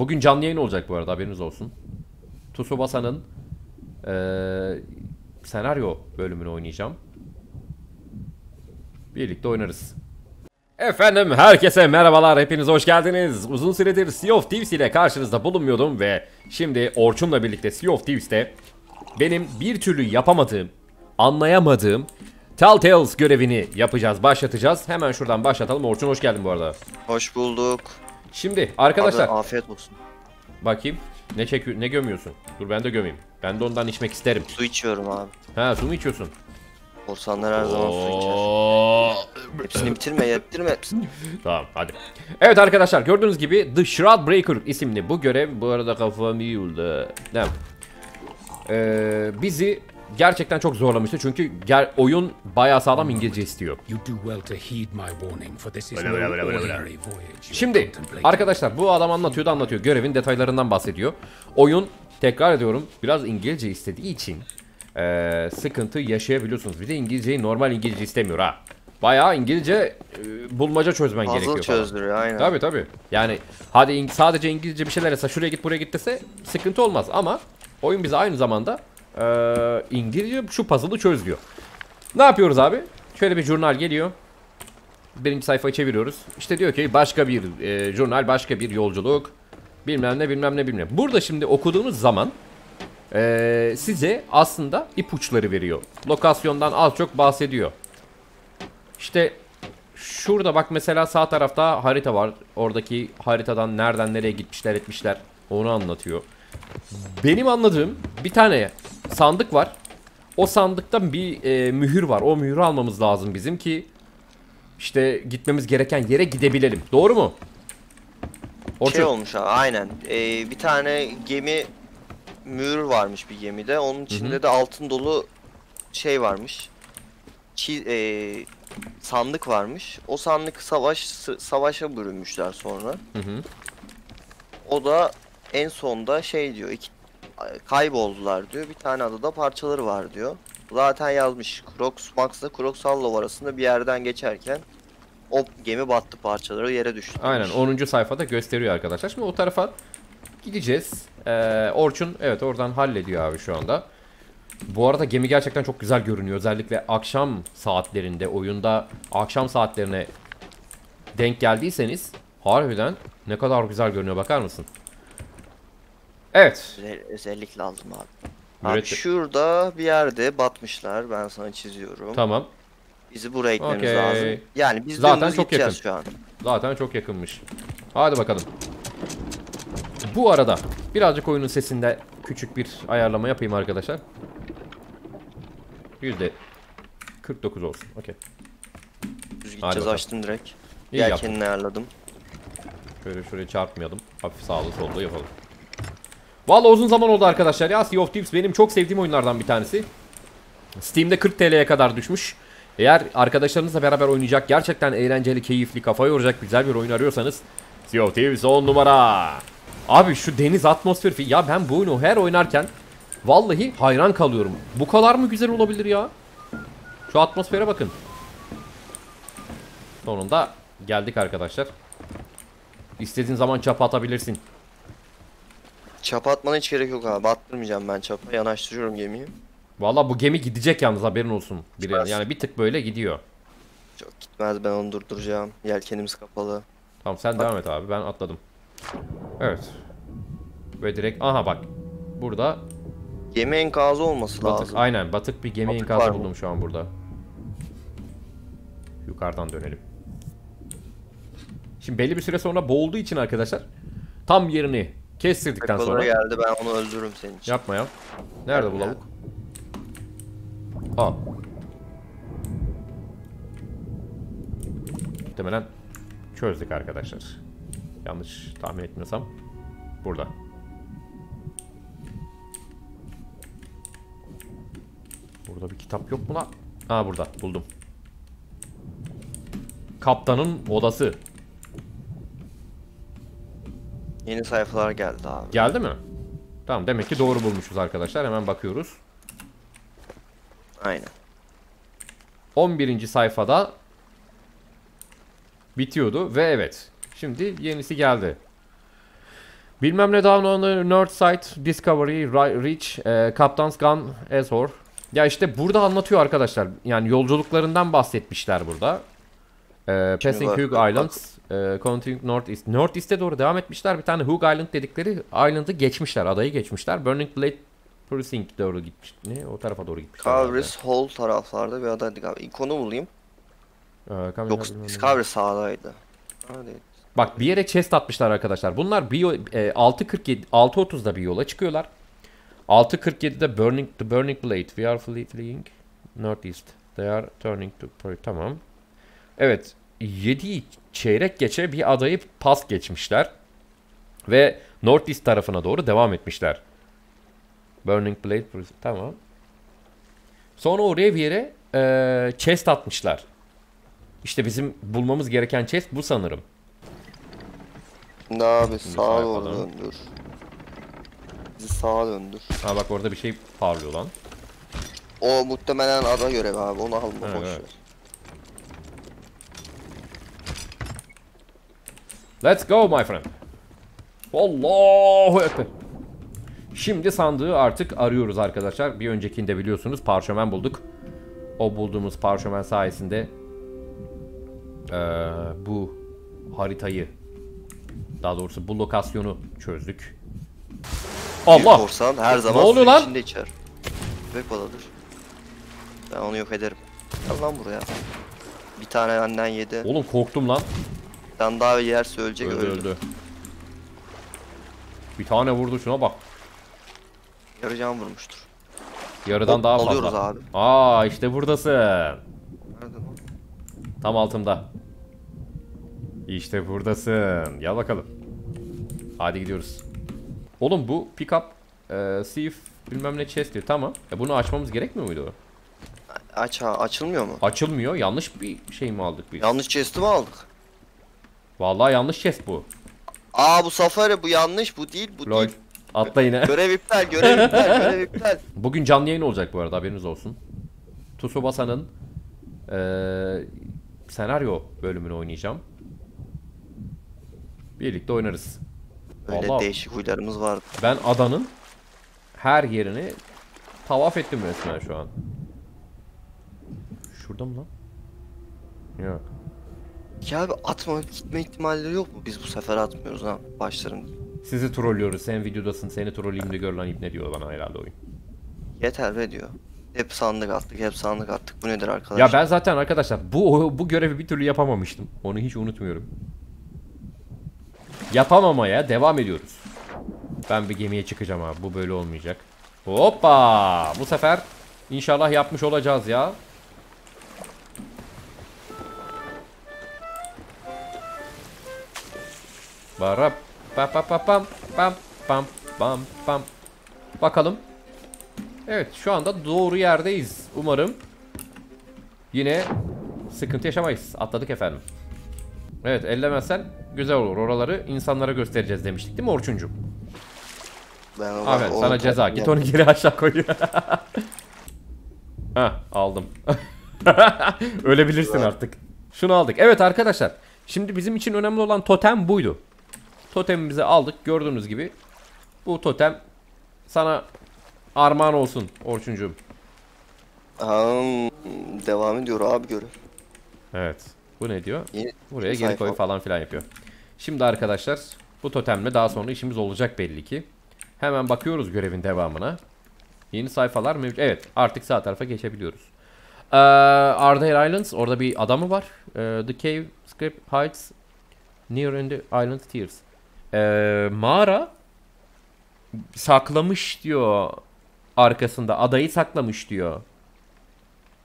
Bugün canlı yayın olacak bu arada haberiniz olsun. Tsubasa'nın eee senaryo bölümünü oynayacağım. Birlikte oynarız. Efendim herkese merhabalar hepiniz hoş geldiniz. Uzun süredir Sea of Thieves ile karşınızda bulunmuyordum ve şimdi Orçun'la birlikte Sea of Thieves'te benim bir türlü yapamadığım, anlayamadığım Telltales görevini yapacağız, başlatacağız. Hemen şuradan başlatalım. Orçun hoş geldin bu arada. Hoş bulduk. Şimdi arkadaşlar Abi, afiyet olsun. bakayım ne çekiyor ne gömüyorsun? Dur ben de gömeyim. Ben de ondan içmek isterim. Su içiyorum abi. Ha su mu içiyorsun? Korsanlar her zaman su içer. Hepsini bitirme, bitirme. Tamam hadi. Evet arkadaşlar gördüğünüz gibi The Shroud Breaker isimli bu görev bu arada kafam yıldı. Değil mi? Ee, bizi gerçekten çok zorlamıştı çünkü ger oyun bayağı sağlam İngilizce istiyor. Şimdi arkadaşlar bu adam anlatıyordu anlatıyor görevin detaylarından bahsediyor. Oyun tekrar ediyorum biraz İngilizce istediği için eee, sıkıntı yaşayabiliyorsunuz. Bir de İngilizceyi normal İngilizce istemiyor ha. Bayağı İngilizce e, bulmaca çözmen gerekiyor Puzzle çözdürüyor aynen. Tabi tabi. Yani hadi İng- sadece İngilizce bir şeyler etse şuraya git buraya git dese sıkıntı olmaz ama oyun bize aynı zamanda eee, İngilizce şu puzzle'ı çöz diyor. Ne yapıyoruz abi? Şöyle bir jurnal geliyor. Birinci sayfayı çeviriyoruz. İşte diyor ki başka bir e, jurnal, başka bir yolculuk. Bilmem ne bilmem ne bilmem. Burada şimdi okuduğunuz zaman e, size aslında ipuçları veriyor. Lokasyondan az çok bahsediyor. İşte şurada bak mesela sağ tarafta harita var. Oradaki haritadan nereden nereye gitmişler etmişler onu anlatıyor. Benim anladığım bir tane sandık var. O sandıkta bir e, mühür var. O mühürü almamız lazım bizim ki işte gitmemiz gereken yere gidebilelim. Doğru mu? Orçun. Şey olmuş abi aynen. Ee, bir tane gemi mühür varmış bir gemide. Onun içinde de altın dolu şey varmış. Çi, ee, sandık varmış. O sandık savaş savaşa bürünmüşler sonra. Hı hı. O da en sonda şey diyor. iki kayboldular diyor. Bir tane adada parçaları var diyor. Zaten yazmış. Crocs Max'la Crocs Hollow arasında bir yerden geçerken o gemi battı parçaları yere düştü. Aynen demiş. 10. sayfada gösteriyor arkadaşlar. Şimdi o tarafa gideceğiz. Ee, Orçun evet oradan hallediyor abi şu anda. Bu arada gemi gerçekten çok güzel görünüyor. Özellikle akşam saatlerinde oyunda akşam saatlerine denk geldiyseniz harbiden ne kadar güzel görünüyor bakar mısın? Evet. Özel- Özellikle aldım abi. Abi şurada bir yerde batmışlar. Ben sana çiziyorum. Tamam. Bizi buraya gitmemiz Okey. lazım. Yani biz Zaten çok yakın. şu an. Zaten çok yakınmış. Hadi bakalım. Bu arada birazcık oyunun sesinde küçük bir ayarlama yapayım arkadaşlar. Yüzde 49 olsun. Okey. Düz gideceğiz açtım direkt. İyi yaptın. Yelkenini ayarladım. Şöyle şuraya çarpmayalım. Hafif sağlı sollu yapalım. Vallahi uzun zaman oldu arkadaşlar ya. Sea of Thieves benim çok sevdiğim oyunlardan bir tanesi. Steam'de 40 TL'ye kadar düşmüş. Eğer arkadaşlarınızla beraber oynayacak, gerçekten eğlenceli, keyifli, kafa yoracak güzel bir oyun arıyorsanız Sea of Thieves 10 numara. Abi şu deniz atmosferi ya ben bu oyunu her oynarken vallahi hayran kalıyorum. Bu kadar mı güzel olabilir ya? Şu atmosfere bakın. Sonunda geldik arkadaşlar. İstediğin zaman çapa atabilirsin. Çapa atmana hiç gerek yok abi. Attırmayacağım ben çapa. Yanaştırıyorum gemiyi. Vallahi bu gemi gidecek yalnız haberin olsun. Bir, Gitmez. yani bir tık böyle gidiyor. Çok gitmez ben onu durduracağım. Yelkenimiz kapalı. Tamam sen devam et abi ben atladım. Evet. Ve direkt aha bak. Burada Gemi enkazı olması batık lazım. aynen batık bir gemi Batık enkazı buldum şu an burada. Yukarıdan dönelim. Şimdi belli bir süre sonra boğulduğu için arkadaşlar tam yerini kestirdikten Kapalı sonra geldi ben onu öldürürüm senin için. yapma ya. Nerede bu Ya. lavuk? Aa. Muhtemelen çözdük arkadaşlar. Yanlış tahmin etmiyorsam. Burada. Burada bir kitap yok mu lan? Ha burada buldum. Kaptanın odası. Yeni sayfalar geldi abi. Geldi mi? Tamam demek ki doğru bulmuşuz arkadaşlar. Hemen bakıyoruz. Aynen. 11. sayfada bitiyordu ve evet. Şimdi yenisi geldi. Bilmem ne down on the north side Discovery Reach e, Captain's Gun Azor. Ya işte burada anlatıyor arkadaşlar. Yani yolculuklarından bahsetmişler burada. E, passing Hugh Islands, e, continuing northeast. Northeast'e doğru devam etmişler. Bir tane Hugh Island dedikleri island'ı geçmişler. Adayı geçmişler. Burning Blade Precinct doğru gitmiş. Ne? O tarafa doğru gitmişler. Discovery Hall taraflarda bir adaydı galiba. İkonu bulayım. E, kamera Yok. Discovery sağdaydı. Hadi. Bak bir yere chest atmışlar arkadaşlar. Bunlar bir yol, e, 6.47 6.30'da bir yola çıkıyorlar. 6.47'de Burning the Burning Blade. We are flee- fleeing northeast. They are turning to Pearl. Tamam. Evet. 7 çeyrek geçe bir adayı pas geçmişler. Ve northeast tarafına doğru devam etmişler. Burning Blade. Tamam. Sonra oraya bir yere e, chest atmışlar. İşte bizim bulmamız gereken chest bu sanırım. Şimdi abi sağa doğru döndür. Bizi sağa döndür. Ha bak orada bir şey parlıyor lan. O muhtemelen ada görevi abi onu alma Evet, boş evet. Let's go my friend. Allahu ekber. Şimdi sandığı artık arıyoruz arkadaşlar. Bir öncekinde biliyorsunuz parşömen bulduk. O bulduğumuz parşömen sayesinde eee, bu haritayı daha doğrusu bu lokasyonu çözdük. Bir Allah! korsan her zaman oluyor su lan? içinde içer. Köpek balıdır. Ben onu yok ederim. Gel lan buraya. Bir tane benden yedi. Oğlum korktum lan. Tane daha yerse ölecek Öldü öldü. öldü. Bir tane vurdu şuna bak. Yarı can vurmuştur. Yarıdan Hop, daha alıyoruz fazla. abi. Aa işte buradasın. Nerede lan? Tam altımda. İşte buradasın. Gel bakalım. Hadi gidiyoruz. Oğlum bu pickup e, Thief bilmem ne chest diyor. Tamam. E bunu açmamız gerekmiyor muydu? Aç ha açılmıyor mu? Açılmıyor. Yanlış bir şey mi aldık biz? Yanlış chest'i mi aldık? Vallahi yanlış chest bu. Aa bu safari bu yanlış bu değil bu Lol. değil. Atla yine. Görev iptal görev iptal görev iptal. Bugün canlı yayın olacak bu arada haberiniz olsun. Tsubasa'nın e, senaryo bölümünü oynayacağım. Birlikte oynarız. Öyle Vallahi- değişik huylarımız vardı. Ben adanın her yerini tavaf ettim resmen şu an. Şurada mı lan? Yok. Ya abi atma gitme ihtimalleri yok mu? Biz bu sefer atmıyoruz ha başlarım. Sizi trollüyoruz. Sen videodasın. Seni trolleyeyim de gör lan ne diyor bana herhalde oyun. Yeter be diyor. Hep sandık attık hep sandık attık. Bu nedir arkadaş? Ya ben zaten arkadaşlar bu bu görevi bir türlü yapamamıştım. Onu hiç unutmuyorum. Yapamamaya devam ediyoruz. Ben bir gemiye çıkacağım abi. Bu böyle olmayacak. Hoppa! Bu sefer inşallah yapmış olacağız ya. Barap pa pa pa pam pam pam pam pam. Bakalım. Evet şu anda doğru yerdeyiz. Umarım yine sıkıntı yaşamayız. Atladık efendim. Evet ellemezsen güzel olur. Oraları insanlara göstereceğiz demiştik değil mi Orçuncum? Ben onu sana ceza. Git onu geri aşağı koy. Hah aldım. Ölebilirsin artık. Şunu aldık. Evet arkadaşlar. Şimdi bizim için önemli olan totem buydu. Totemimizi aldık. Gördüğünüz gibi. Bu totem sana armağan olsun Orçuncuğum. Hmm, devam ediyor abi görev. Evet. Bu ne diyor? Buraya geri koy falan filan yapıyor. Şimdi arkadaşlar bu totemle daha sonra işimiz olacak belli ki. Hemen bakıyoruz görevin devamına. Yeni sayfalar mevcut. Evet artık sağ tarafa geçebiliyoruz. Ee, Ardair Islands orada bir ada mı var? Ee, the Cave Script Heights Near in the Island Tears. Ee, mağara saklamış diyor arkasında. Adayı saklamış diyor.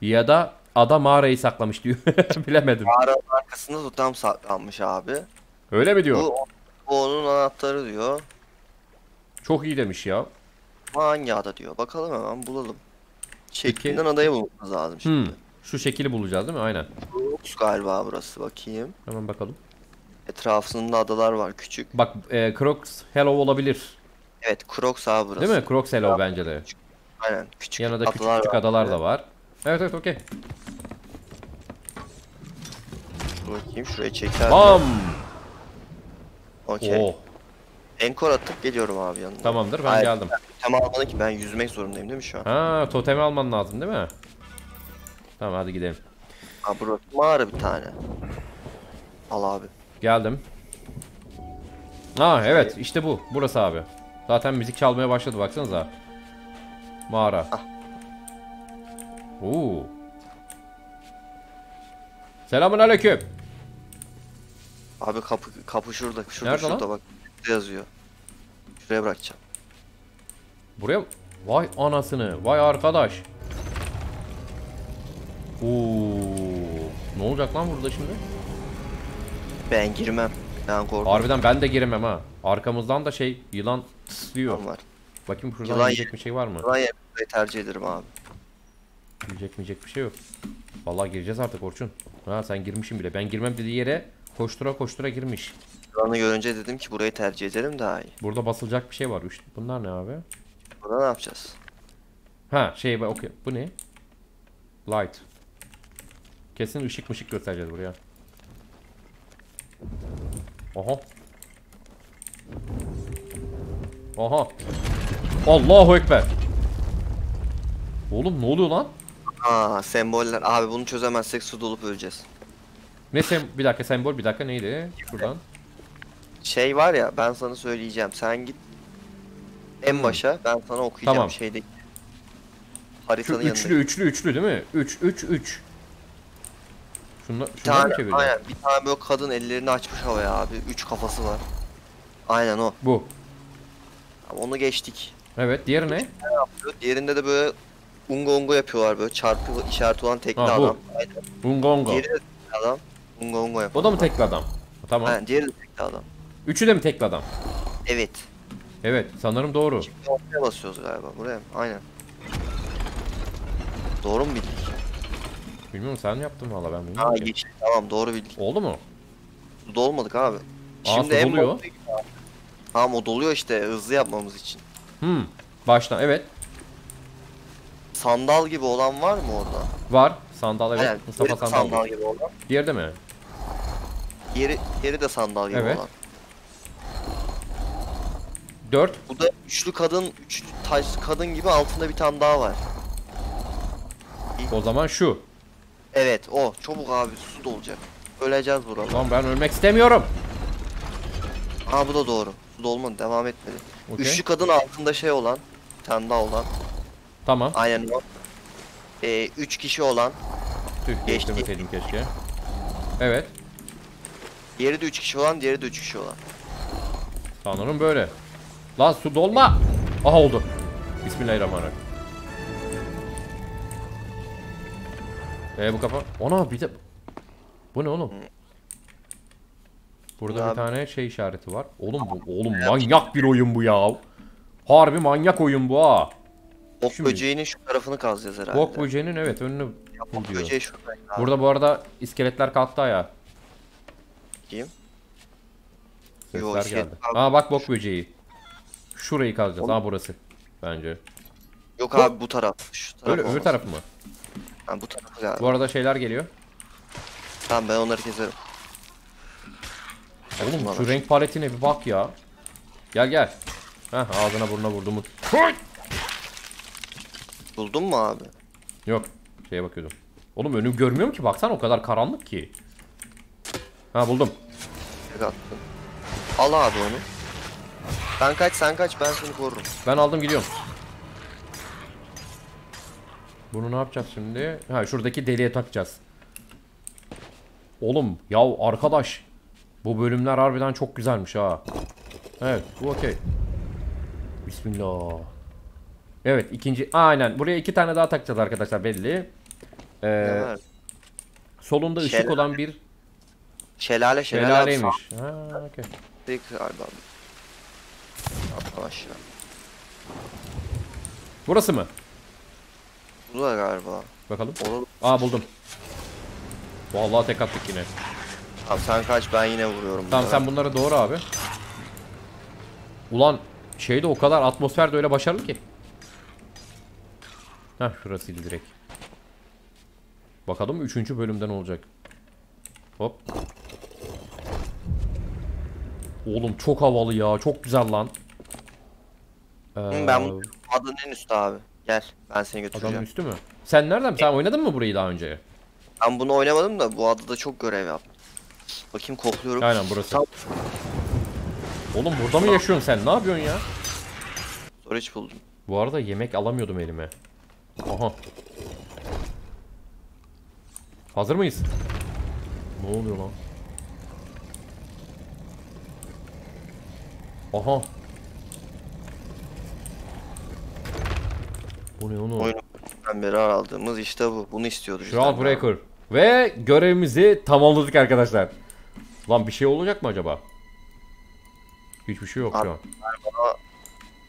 Ya da ada mağarayı saklamış diyor. Bilemedim. Mağaranın arkasında totem saklanmış abi. Öyle mi diyor? Bu, bu onun anahtarı diyor. Çok iyi demiş ya. Hangi ada diyor. Bakalım hemen bulalım. Şeklinden adayı bulmamız lazım şimdi. Hmm. Şu şekili bulacağız değil mi? Aynen. Brooks galiba burası bakayım. Hemen bakalım. Etrafında adalar var küçük. Bak e, Crocs Hello olabilir. Evet Crocs abi burası. Değil mi? Crocs Hello bence de. Aynen küçük Yanında küçük adalar küçük var. adalar da var. Evet evet okey. Bakayım şuraya çeker. Bam! Okey. Oh. Enkor atıp geliyorum abi yanına. Tamamdır ben Hayır. geldim. Tamam almadı ki ben yüzmek zorundayım değil mi şu an? Ha totemi alman lazım değil mi? Tamam hadi gidelim. Ha burası mağara bir tane. Al abi. Geldim. Ha evet işte bu. Burası abi. Zaten müzik çalmaya başladı baksanıza. Mağara. Ah. Oo. Selamun aleyküm. Abi kapı kapı şurada. Şurada Nerede şurada lan? bak. Şurada yazıyor. Şuraya bırakacağım. Buraya vay anasını. Vay arkadaş. Oo. Ne olacak lan burada şimdi? Ben girmem. Ben korktum. Harbiden ben de giremem ha. Arkamızdan da şey yılan tıslıyor. var. Bakayım şuradan Yılan yiyecek bir şey var mı? Yer burayı tercih ederim abi. Yiyecek miyecek bir şey yok. Vallahi gireceğiz artık Orçun. Ha sen girmişsin bile. Ben girmem dediği yere koştura koştura girmiş. Yılanı görünce dedim ki burayı tercih ederim daha iyi. Burada basılacak bir şey var. Üç- Bunlar ne abi? Burada ne yapacağız? Ha şey bak okey. Bu ne? Light. Kesin ışık mışık göstereceğiz buraya. Oha. Oha. Allahu Ekber. Oğlum ne oluyor lan? Aa semboller. Abi bunu çözemezsek su dolup öleceğiz. Ne sem bir dakika sembol bir dakika neydi? Şuradan. Şey var ya ben sana söyleyeceğim. Sen git en başa ben sana okuyacağım Tamam. şeydeki Şu haritanın üçlü yanında. üçlü üçlü değil mi? 3 3 3. Şunla, Bir şunları mı tane, aynen bir tane böyle kadın ellerini açmış havaya abi. Üç kafası var. Aynen o. Bu. Ama Onu geçtik. Evet diğeri ne? Diğerinde de böyle ungo ungo yapıyorlar böyle çarpı işareti olan tekli Ha, bu. adam. Aynen. Ungongo. Diğeri de tekli adam. Ungo ungo yapıyor. O da mı tekli adam? Tamam. Aynen diğeri de tekli adam. Üçü de mi tekli adam? Evet. Evet sanırım doğru. Ortaya basıyoruz galiba buraya mı? Aynen. Doğru mu bildik? Bilmiyorum sen yaptın valla ben bilmiyorum ki. geçtik tamam doğru bildik. Oldu mu? Suda olmadık abi. Aa, su doluyor. Tamam o doluyor işte hızlı yapmamız için. Hmm. Baştan evet. Sandal gibi olan var mı orada? Var. Sandal evet. Aynen, Mustafa Sandal. sandal gibi olan. Diğeri de mi? Yeri, yeri de sandal gibi Evet. olan. 4. Bu da üçlü kadın, üçlü taş kadın gibi altında bir tane daha var. O zaman şu. Evet o. Çabuk abi su dolacak. Öleceğiz burada. Lan ben ölmek istemiyorum. Ha bu da doğru. Su dolmadı devam etmedi. Okey. Üçlü kadın altında şey olan. Bir tane daha olan. Tamam. Aynen o. Ee, üç kişi olan. Tüh Geçti. geçtirmeseydim keşke. Evet. Diğeri de üç kişi olan, diğeri de üç kişi olan. Sanırım böyle. Lan su dolma. Aha oldu. Bismillahirrahmanirrahim. Ee bu kafa. Ona bir de. Bu ne oğlum? Burada Ne bir abi? tane şey işareti var. Oğlum bu oğlum manyak bir oyun bu ya. Harbi manyak oyun bu ha. Ok Şimdi- böceğinin şu tarafını kazacağız herhalde. Bok böceğinin evet önünü bul Ok diyor. böceği şurada. Burada... Burada bu arada iskeletler kalktı ya. Bakayım. Sesler Yo, geldi. kalktı. Aa bak bok böceği. Şurayı kazacağız. Oğlum. Aa burası. Bence. Yok abi bu taraf. Şu taraf Öyle öbür tarafı mı? Ha, bu. Bu arada şeyler geliyor. Tamam ben onları keserim. Oğlum Bunlar şu renk paletine bir bak ya. Gel gel. Heh ağzına burnuna vurdum. Buldun mu abi? Yok. Şeye bakıyordum. Oğlum önümü görmüyorum ki baksana o kadar karanlık ki. Ha buldum. Tek attım. Al abi onu. Sen kaç sen kaç ben seni korurum. Ben aldım gidiyorum. Bunu ne yapacağız şimdi? Ha şuradaki deliğe takacağız. Oğlum ya arkadaş. Bu bölümler harbiden çok güzelmiş ha. Evet bu okey. Bismillah. Evet ikinci aynen buraya iki tane daha takacağız arkadaşlar belli. Ee, solunda ışık Şelale. olan bir Şelale şelale. şelaleymiş. Ha okey. Tek galiba. Atla aşağı. Burası mı? Bu da galiba. Bakalım. Olur. Aa buldum. Vallahi tek attık yine. Tamam sen kaç ben yine vuruyorum. Tamam bunlara. sen bunları doğru abi. Ulan şeyde o kadar atmosfer de öyle başarılı ki. Heh şurasıydı direkt. Bakalım 3. bölümden olacak. Hop. Oğlum çok havalı ya. Çok güzel lan. Ee, Ben adanın en üstü abi. Gel ben seni götüreceğim. adamın üstü mü? Sen nereden? Sen oynadın mı burayı daha önce? Ben bunu oynamadım da bu adada çok görev yaptım. Bakayım kokluyorum. Aynen burası. Tam Oğlum burada mı yaşıyorsun sen? Ne yapıyorsun ya? storage buldum. Bu arada yemek alamıyordum elime. Aha. Hazır mıyız? Ne oluyor lan? Aha. Bu ne onu? Oyunu beri aldığımız işte bu. Bunu istiyordu. Shroud Breaker. Ve görevimizi tamamladık arkadaşlar. Lan bir şey olacak mı acaba? Hiçbir şey yok şu an.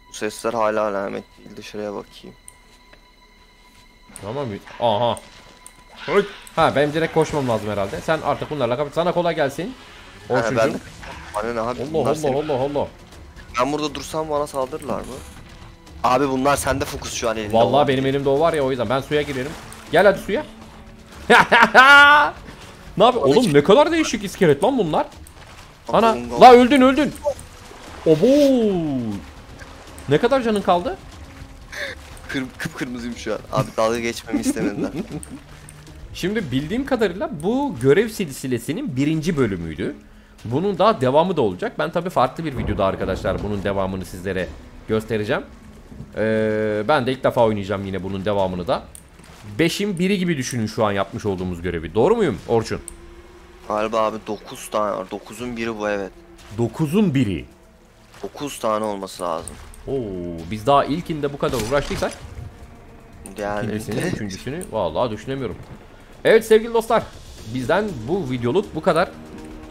Bu sesler hala alamet değil. Dışarıya bakayım. Tamam mı? Aha. Ha benim direkt koşmam lazım herhalde. Sen artık bunlarla kapat. Sana kolay gelsin. Orçuncuğum. ben... Bana ne abi? Allah Allah Allah Allah. Ben burada dursam bana saldırırlar mı? Abi bunlar sende fokus şu an elinde. Vallahi benim elimde o var ya o yüzden ben suya girerim. Gel hadi suya. ne yapıyor? Oğlum ne kadar değişik iskelet lan bunlar. Ana la öldün öldün. Obo. Ne kadar canın kaldı? Kır, kıpkırmızıyım şu an. Abi dalga geçmemi istemediler. Şimdi bildiğim kadarıyla bu görev silsilesinin birinci bölümüydü. Bunun daha devamı da olacak. Ben tabii farklı bir videoda arkadaşlar bunun devamını sizlere göstereceğim. Ee, ben de ilk defa oynayacağım yine bunun devamını da. Beşin biri gibi düşünün şu an yapmış olduğumuz görevi. Doğru muyum Orçun? Galiba abi 9 tane var. 9'un biri bu evet. 9'un biri. 9 tane olması lazım. Oo, biz daha ilkinde bu kadar uğraştıysak Yani ikincisini, üçüncüsünü vallahi düşünemiyorum. Evet sevgili dostlar, bizden bu videoluk bu kadar.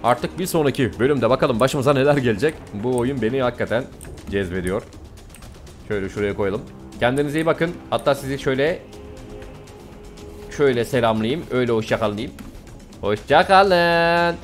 Artık bir sonraki bölümde bakalım başımıza neler gelecek. Bu oyun beni hakikaten cezbediyor. Şöyle şuraya koyalım. Kendinize iyi bakın. Hatta sizi şöyle şöyle selamlayayım. Öyle hoşçakalın diyeyim. Hoşçakalın.